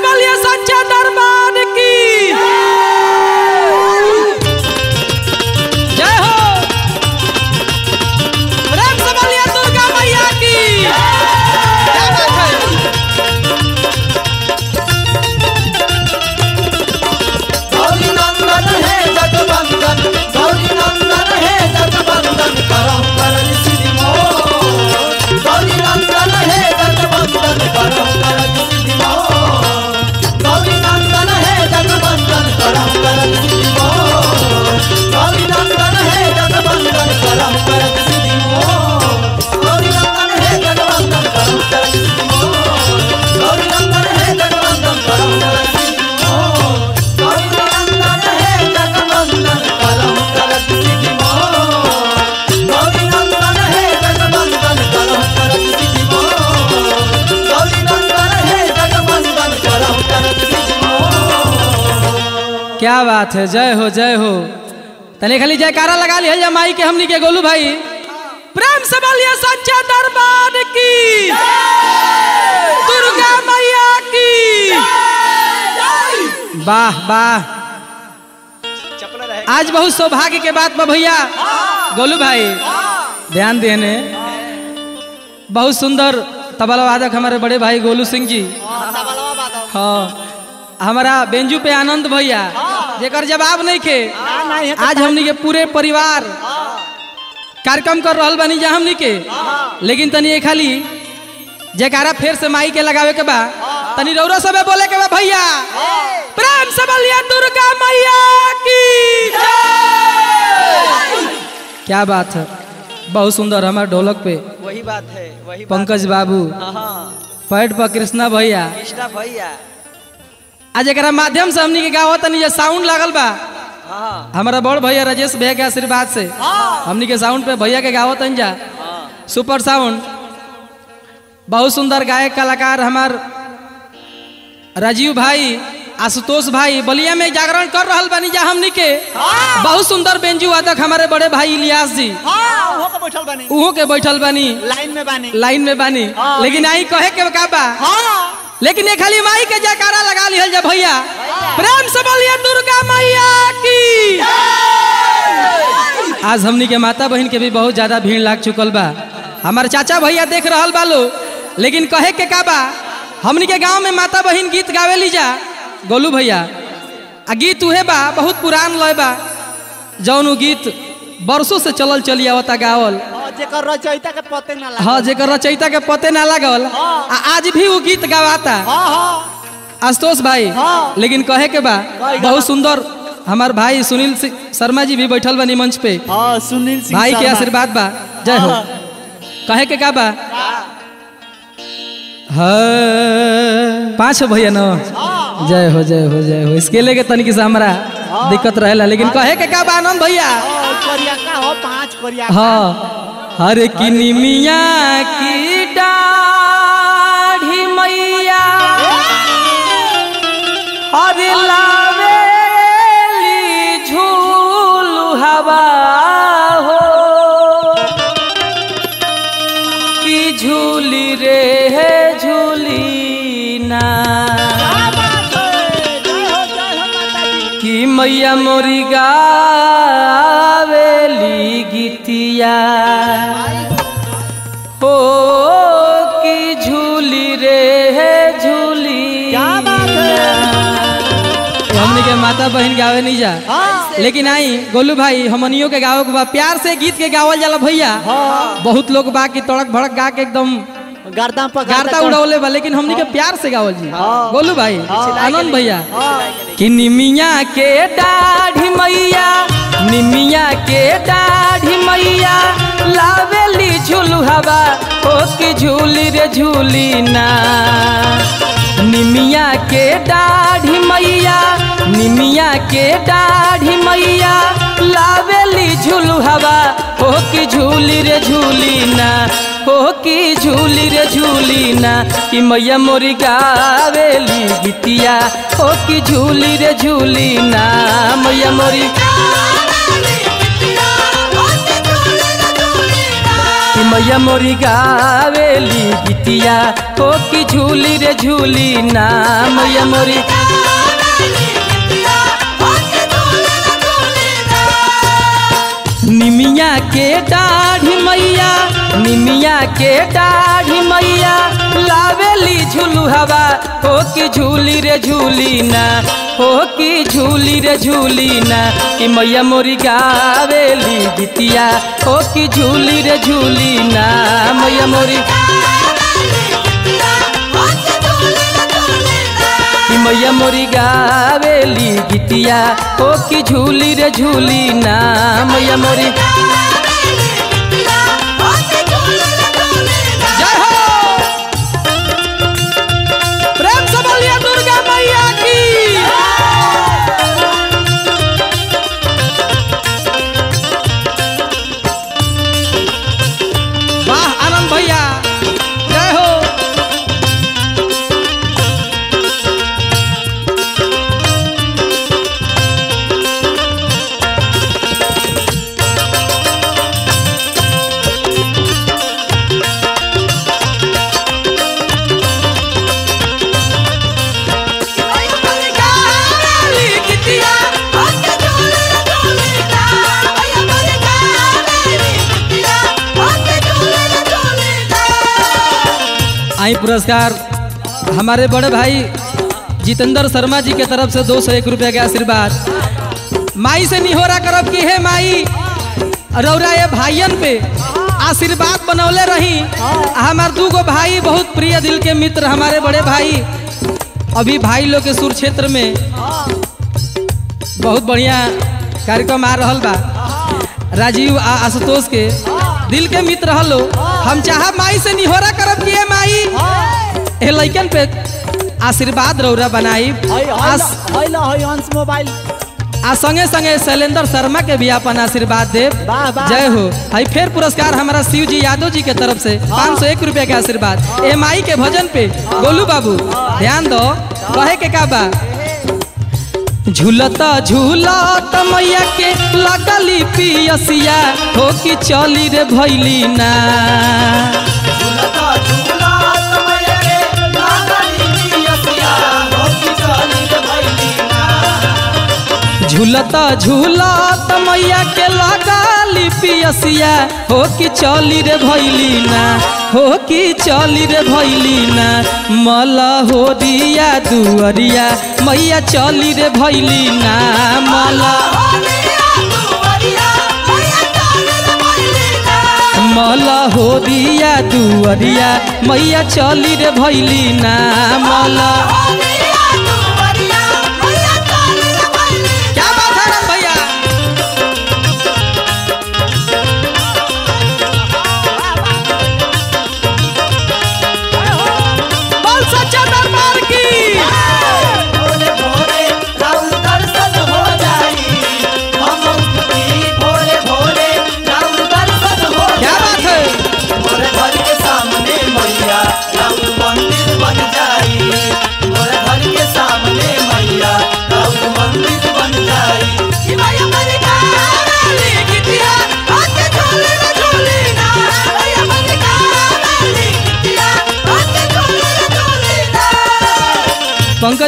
Kembalian Sanca क्या बात है? जय हो जय हो। तने खाली जयकारा लगा लिया माई के हमनी के गोलू भाई। प्रेम से बोलिए सच्चा दरबार की। दुर्गा मैया की। वाह वाह आज बहुत सौभाग्य के बात बा भैया। गोलू भाई ध्यान देने। बहुत सुंदर तबला वादक हमारे बड़े भाई गोलू सिंह जी। हाँ हमारा बेंजू पे आनंद भैया। जेकर जवाब नहीं के आज हमनी के पूरे परिवार कार्यक्रम कर रहा बानी जा हमनी के। लेकिन तनी खाली जयकारा फिर से माई के लगावे के बा तनी रौरा सबे बोले के बा भैया प्रेम से बोलिए दुर्गा मैया की जय। क्या बात है। बहुत सुंदर हमारे ढोलक पे। वही बात है वही पंकज बाबू हाँ पैड पर कृष्णा भैया। कृष्णा भैया। आज एक माध्यम से हमनी के गाँव तनी साउंड लागल बा। हाँ। हमारा बड़ भैया राजेश भैया के आशीर्वाद से। हमनी के साउंड पे भैया के गावत जा। सुपर साउंड बहुत सुंदर गायक कलाकार हमार राजीव भाई आशुतोष भाई बलिया में जागरण कर रहा बानी जा हमनी के। बहुत सुंदर बेंजू वादक हमारे बड़े भाई इलियास जी। हाँ बैठल बनी। उहो के बैठल बानी। लाइन में बानी। लाइन में बानी। लेकिन आई कहे के का बा। हाँ। लेकिन ये खाली माई के जयकारा लगा लिहल जा भैया। प्रेम से बोलिए, दुर्गा मैया की। आज हमनी के माता बहन के भी बहुत ज़्यादा भीड़ लाग चुकल बा। हमारे चाचा भैया देख रहल बालो, लेकिन कहे के का बा? हमनी के गाँव में माता बहन गीत गावे ली जा। गोलू भैया, आ गीत उहे बा, बहुत पुरान लय बा। जौन गीत बरसों से चलल चली आवता गावल। जेकर रचयिता के पते ना लगा हाँ जेकर रचयिता के पते ना लागल आ आज भी वो गीत गावाता। हाँ हाँ। आशुतोष भाई हाँ। लेकिन कहे के बा बहुत सुंदर हमार भाई सुनील शर्मा जी भी बैठल बनी मंच पे। हाँ सुनील सिंह भाई के आशीर्वाद बा। जय हो। हाँ। कहे के का बा? हाँ। पाँच हो भैया न। जय हो जय हो जय हो। इसके लेके तनिक से हमरा दिक्कत रहेला लेकिन कहे के का बा आनंद भैया? हाँ, हर किनी मिया की दाढ़ी मैया। हर लावेली झूल हवा हो। की झूली रे है झूली ना। कि मैया मोरी गावेली गीतिया हो की झूली रे है झूली। हमने के माता बहन गावे नहीं जा। लेकिन आई गोलू भाई हमनियों के गावे के बा प्यार से गीत के गावल जाला भैया। बहुत लोग बाकी तड़क भड़क गा के एकदम गर्दन पर गारता उड़ावले बा लेकिन हमनी के प्यार से गावल जी हाँ। गोलू भाई हाँ। आनंद भैया हाँ। कि निमिया के दाढ़ी मैया निमिया के दाढ़ी मैया लावेली झूलू हवा हो झूली रे झूली ना निमिया के दाढ़ी मैया निमिया के दाढ़ी मैया लावेली झूलू हवा, हो की झूली रे झूली ना, हो की झूली रे झूली ना, कि मैया मोरी गावेली गीतिया, हो की झूली रे झूली ना, मैया मोरी मैया मोरी गावेली गीतिया, हो कि झूली रे झूली ना, मैया मोरी निमिया के दाढ़ी मैया, निमिया के दाढ़ी मैया, लावेली झूलू हवा, हो कि झूली रे झूली ना, हो कि झूली रे झूली ना, कि मैया मोरी गावेली गीतिया हो कि झूली रे झूली ना, मैया मोरी मैया मोरी गावेली गीतिया ओ की झूली रे झूली ना मैया मोरी। आई पुरस्कार। हमारे बड़े भाई जितेंद्र शर्मा जी के तरफ़ से दो सौ एक रुपया के आशीर्वाद। माई से निहोरा करब की है माई। रौरा ये भाइयन पे आशीर्वाद बनौले रही। हमार दू गो भाई बहुत प्रिय दिल के मित्र हमारे बड़े भाई। अभी भाई लोग के सुर क्षेत्र में बहुत बढ़िया कार्यक्रम आ रहा बा। राजीव आ आशुतोष के दिल के मित्र हलो। हम चाह माई से निहोरा करब माई। ए लइकन पे आशीर्वाद रौरा बनाई। मोबाइल। आ संगे संगे शैलेंद्र शर्मा के भी अपन आशीर्वाद दे जय हो। हई फिर पुरस्कार हमारा शिव जी यादव जी के तरफ़ से। पाँच सौ एक रुपया के आशीर्वाद। एम के भजन पे गोलू बाबू ध्यान दो। कहे के का बा झूलता झूलत मैया के लगली पियसिया हो कि चली रे भैली ना। झूलता झूलत मैया के लगली पियसिया हो कि चली रे भैली ना। हो कि चली रे भैली ना? मला हो दिया दुअरिया मैया चली रे भैली ना? मला मला हो दिया दुअरिया मैया चली रे भैली ना? मला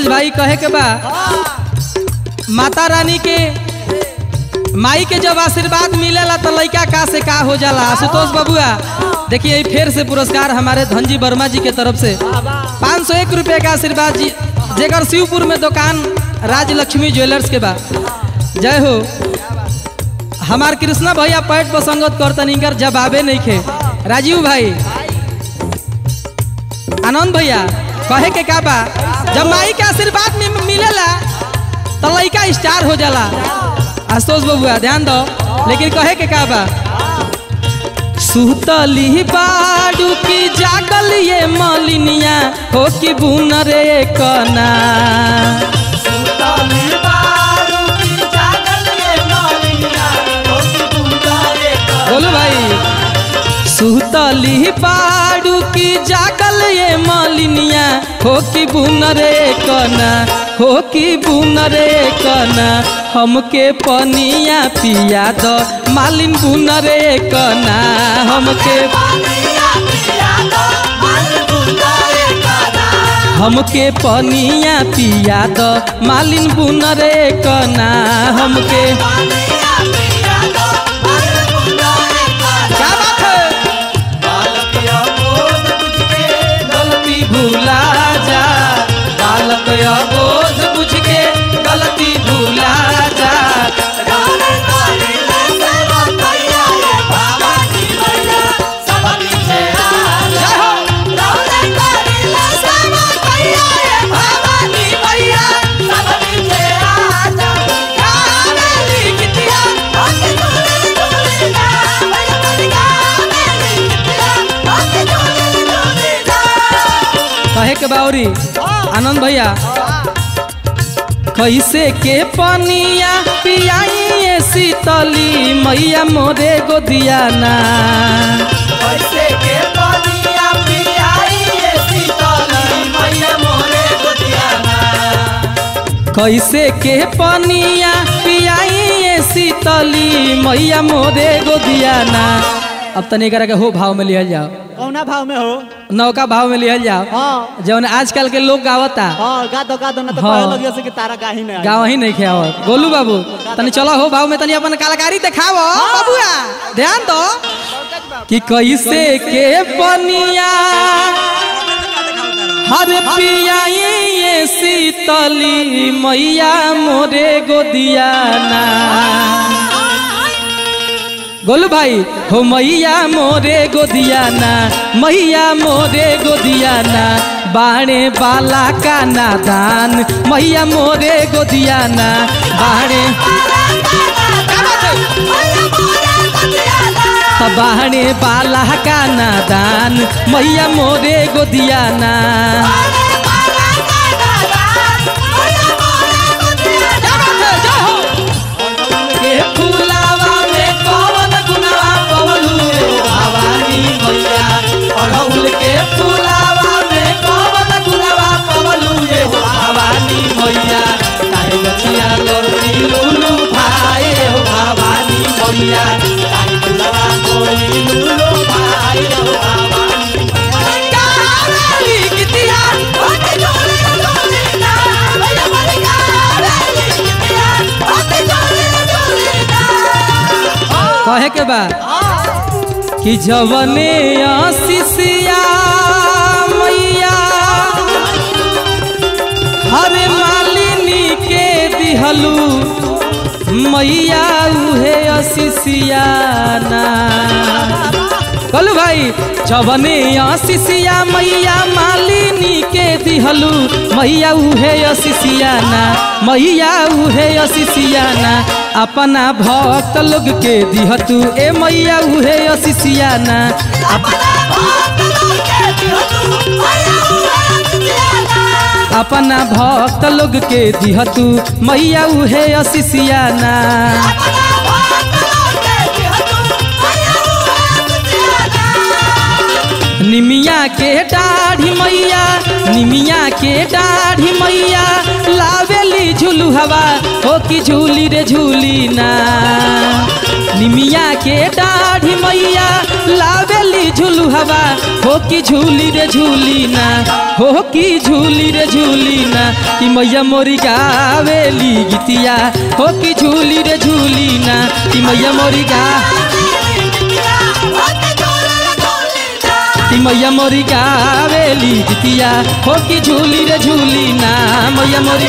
पंकज भाई कहे के बा, माता रानी के माई के जब आशीर्वाद मिलेला तो लइका का से का हो जाला? आशुतोष बबुआ, देखिए फिर से पुरस्कार हमारे धनजी वर्मा जी के तरफ़ से। पाँच सौ एक रुपये का आशीर्वाद जी, जेकर शिवपुर में दुकान राजलक्ष्मी ज्वेलर्स के बा। जय हो। हमार कृष्णा भैया पैट पर संगत करतन, इनकर जवाबे नहीं खे राजीव भाई। आनंद भैया। कहे के का बा? जब माई के आशीर्वाद में मिलेला तो लइका स्टार हो जाला। आशुतोष बबुआ ध्यान दो। लेकिन कहे के का बा सुतली बाडू की जागल ये मलिनिया हो कि बुन रे कना। बोलो भाई। सुतली बाडू की जागल मलिनिया हो कि बुन रे कना हो कि बुन रे कना हमके पनिया पिया दो मालिन बुन रे कना हमके हमके पनिया पिया द मालिन बुन रे कना हमके झूला के बाउरी आनंद भैया। कैसे के पनिया पियाई शीतली मैया मोरे गोदिया ना कैसे के पनिया पियाई ये शीतली मैया मोरे गोदियाना कैसे के पनिया पियाई शीतली मैया मोरे गोदिया ना अब तनी करा के हो भाव में लिया जाओ। कौना भाव में हो? नौका भाव में लिहल जाओ। हाँ। जौन आजकल के लोग गावता। हाँ गा दो गा दो ना तो हाँ। लगियो से कि तारा गाही नहीं गाँव ही नहीं खेवत गोलू बाबू तनी चलो हो भाव में तनी अपन कलाकारी दिखाओ बाबुआ ध्यान दो। कि कैसे के पनिया हर पियाई ये शीतली मैया मोरे गोदिया ना। गोलू भाई, हो मैया मोरे गोदिया ना मैया मोरे गोदिया ना बाणे बाला का नादान, मैया मोरे गोदिया ना बाणे बाणे बाला का नादान, मैया मोरे गोदिया ना कहे के बा कि जवने आशीषिया मैया, हर मालिनी के दिहलू, मैया उहे आशीषिया ना। बोलू भाई, जवने आशीषिया मैया, मालिनी के दिहलू, मैया उहे आशीषिया ना, मैया उहे आशीषिया ना। अपना भक्त लोग के दिहतू। ए मैया उहे असिसियाना अपना भक्त लोग के दिहतू मैया उहे आशीषिया निमिया के दाढ़ी मैया, निमिया के दाढ़ी मैया, लावेली झूलू हवा हो कि झूली रे झूली ना। निमिया के दाढ़ी मैया, लावेली झूलू हवा हो कि झूली रे झूली ना। हो कि झूली रे झूली ना, कि मैया मोरी गावेली गीतिया हो कि झूली रे झूली ना, कि मैया मोरी गा कि मैया मोरी गावेली जितिया हो कि झूली रे झूली ना मैया मोरी